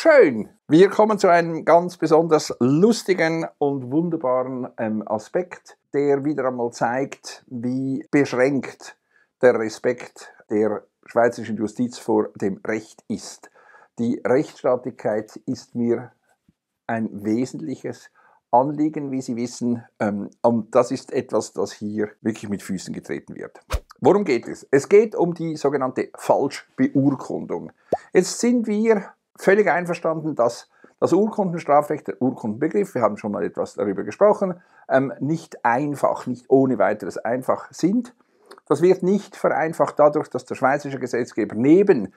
schön. Wir kommen zu einem ganz besonders lustigen und wunderbaren ähm, Aspekt, der wieder einmal zeigt, wie beschränkt der Respekt der schweizerischen Justiz vor dem Recht ist. Die Rechtsstaatlichkeit ist mir ein wesentliches Anliegen, wie Sie wissen, ähm, und das ist etwas, das hier wirklich mit Füßen getreten wird. Worum geht es? Es geht um die sogenannte Falschbeurkundung. Jetzt sind wir völlig einverstanden, dass das Urkundenstrafrecht, der Urkundenbegriff, wir haben schon mal etwas darüber gesprochen, ähm, nicht einfach, nicht ohne weiteres einfach sind. Das wird nicht vereinfacht dadurch, dass der schweizerische Gesetzgeber neben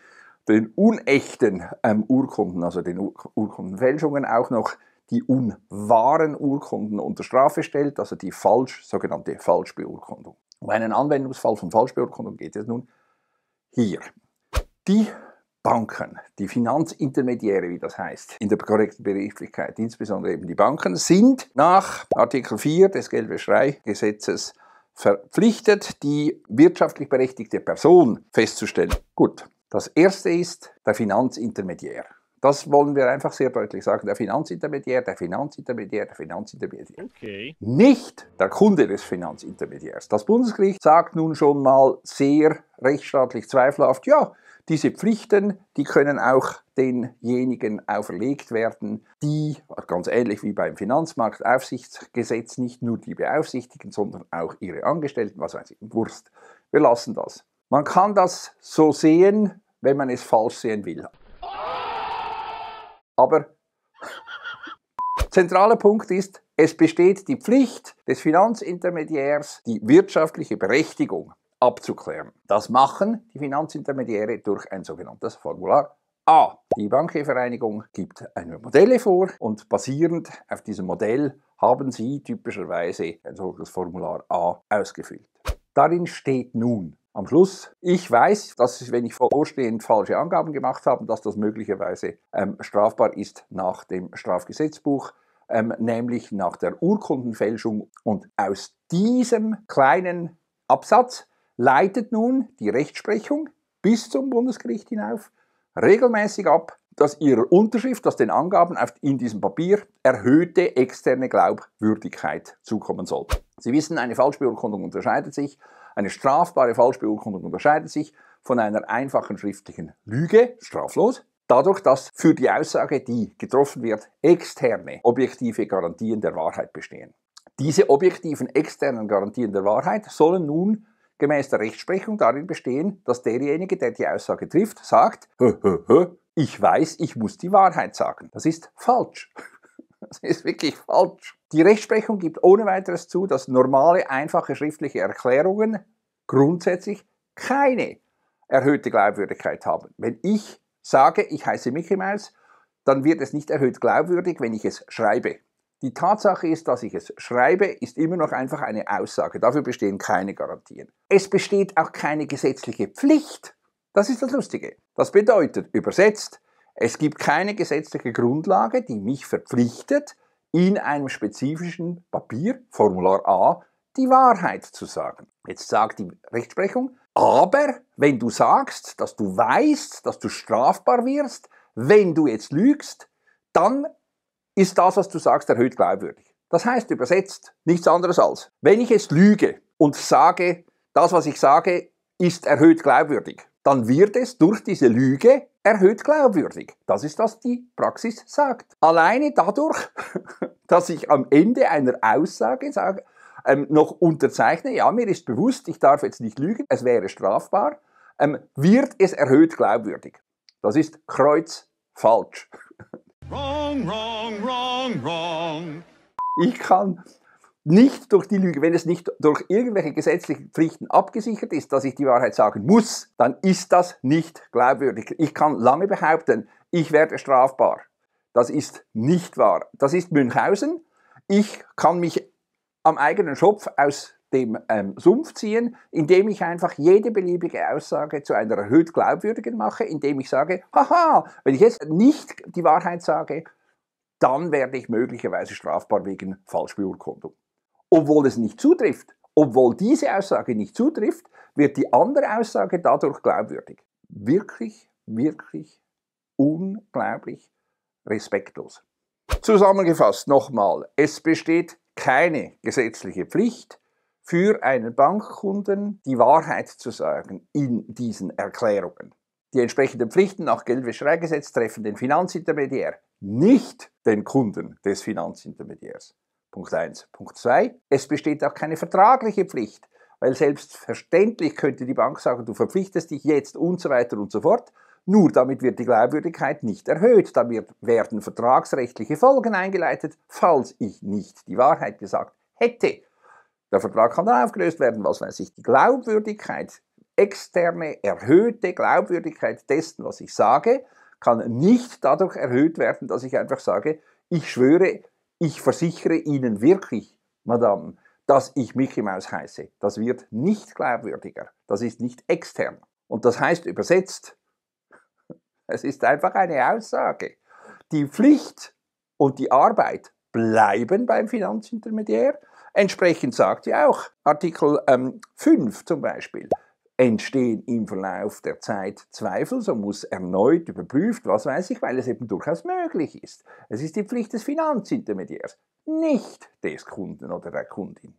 den unechten ähm, Urkunden, also den Ur Urkundenfälschungen, auch noch die unwahren Urkunden unter Strafe stellt, also die falsch, sogenannte Falschbeurkundung. Um einen Anwendungsfall von Falschbeurkundung geht es nun hier. Die Banken, die Finanzintermediäre, wie das heißt, in der korrekten Begrifflichkeit, insbesondere eben die Banken, sind nach Artikel 4 des Geldwäschereigesetzes verpflichtet, die wirtschaftlich berechtigte Person festzustellen. Gut, das erste ist der Finanzintermediär. Das wollen wir einfach sehr deutlich sagen. Der Finanzintermediär, der Finanzintermediär, der Finanzintermediär. Okay. Nicht der Kunde des Finanzintermediärs. Das Bundesgericht sagt nun schon mal sehr rechtsstaatlich zweifelhaft, ja, diese Pflichten, die können auch denjenigen auferlegt werden, die, ganz ähnlich wie beim Finanzmarktaufsichtsgesetz, nicht nur die beaufsichtigen, sondern auch ihre Angestellten, was weiß ich, Wurst. Wir lassen das. Man kann das so sehen, wenn man es falsch sehen will. Aber zentraler Punkt ist, es besteht die Pflicht des Finanzintermediärs, die wirtschaftliche Berechtigung abzuklären. Das machen die Finanzintermediäre durch ein sogenanntes Formular A. Die Bankenvereinigung gibt eine Modelle vor und basierend auf diesem Modell haben sie typischerweise ein solches Formular A ausgefüllt. Darin steht nun am Schluss, ich weiß, dass wenn ich vorstehend falsche Angaben gemacht habe, dass das möglicherweise ähm, strafbar ist nach dem Strafgesetzbuch, ähm, nämlich nach der Urkundenfälschung. Und aus diesem kleinen Absatz leitet nun die Rechtsprechung bis zum Bundesgericht hinauf regelmäßig ab, dass ihrer Unterschrift, dass den Angaben in diesem Papier erhöhte externe Glaubwürdigkeit zukommen soll. Sie wissen, eine Falschbeurkundung unterscheidet sich, eine strafbare Falschbeurkundung unterscheidet sich von einer einfachen schriftlichen Lüge, straflos, dadurch, dass für die Aussage, die getroffen wird, externe objektive Garantien der Wahrheit bestehen. Diese objektiven externen Garantien der Wahrheit sollen nun gemäß der Rechtsprechung darin bestehen, dass derjenige, der die Aussage trifft, sagt, ich weiß, ich muss die Wahrheit sagen. Das ist falsch. Das ist wirklich falsch. Die Rechtsprechung gibt ohne weiteres zu, dass normale, einfache schriftliche Erklärungen grundsätzlich keine erhöhte Glaubwürdigkeit haben. Wenn ich sage, ich heiße Mickey Mouse, dann wird es nicht erhöht glaubwürdig, wenn ich es schreibe. Die Tatsache ist, dass ich es schreibe, ist immer noch einfach eine Aussage. Dafür bestehen keine Garantien. Es besteht auch keine gesetzliche Pflicht. Das ist das Lustige. Das bedeutet, übersetzt, es gibt keine gesetzliche Grundlage, die mich verpflichtet, in einem spezifischen Papier, Formular A, die Wahrheit zu sagen. Jetzt sagt die Rechtsprechung, aber wenn du sagst, dass du weißt, dass du strafbar wirst, wenn du jetzt lügst, dann ist das, was du sagst, erhöht glaubwürdig. Das heißt übersetzt nichts anderes als, wenn ich es lüge und sage, das, was ich sage, ist erhöht glaubwürdig, dann wird es durch diese Lüge erhöht glaubwürdig. Das ist, was die Praxis sagt. Alleine dadurch, dass ich am Ende einer Aussage sage, ähm, noch unterzeichne, ja, mir ist bewusst, ich darf jetzt nicht lügen, es wäre strafbar, ähm, wird es erhöht glaubwürdig. Das ist kreuzfalsch. Wrong, wrong, wrong, wrong. Ich kann nicht durch die Lüge, wenn es nicht durch irgendwelche gesetzlichen Pflichten abgesichert ist, dass ich die Wahrheit sagen muss, dann ist das nicht glaubwürdig. Ich kann lange behaupten, ich werde strafbar. Das ist nicht wahr. Das ist Münchhausen. Ich kann mich am eigenen Schopf aus dem ähm, Sumpf ziehen, indem ich einfach jede beliebige Aussage zu einer erhöht glaubwürdigen mache, indem ich sage, haha, wenn ich jetzt nicht die Wahrheit sage, dann werde ich möglicherweise strafbar wegen Falschbeurkundung. Obwohl es nicht zutrifft, obwohl diese Aussage nicht zutrifft, wird die andere Aussage dadurch glaubwürdig. Wirklich, wirklich unglaublich respektlos. Zusammengefasst nochmal, es besteht keine gesetzliche Pflicht für einen Bankkunden die Wahrheit zu sagen in diesen Erklärungen. Die entsprechenden Pflichten nach Geldwäschereigesetz treffen den Finanzintermediär, nicht den Kunden des Finanzintermediärs. Punkt 1. Punkt 2. Es besteht auch keine vertragliche Pflicht, weil selbstverständlich könnte die Bank sagen, du verpflichtest dich jetzt und so weiter und so fort. Nur damit wird die Glaubwürdigkeit nicht erhöht. Damit werden vertragsrechtliche Folgen eingeleitet, falls ich nicht die Wahrheit gesagt hätte. Der Vertrag kann dann aufgelöst werden, was weiß ich. Die Glaubwürdigkeit, externe, erhöhte Glaubwürdigkeit dessen, was ich sage, kann nicht dadurch erhöht werden, dass ich einfach sage, ich schwöre, ich versichere Ihnen wirklich, Madame, dass ich Mickey Maus heiße. Das wird nicht glaubwürdiger. Das ist nicht extern. Und das heißt übersetzt, es ist einfach eine Aussage. Die Pflicht und die Arbeit bleiben beim Finanzintermediär. Entsprechend sagt ja auch Artikel ähm, 5 zum Beispiel, entstehen im Verlauf der Zeit Zweifel, so muss erneut überprüft, was weiß ich, weil es eben durchaus möglich ist. Es ist die Pflicht des Finanzintermediärs, nicht des Kunden oder der Kundin.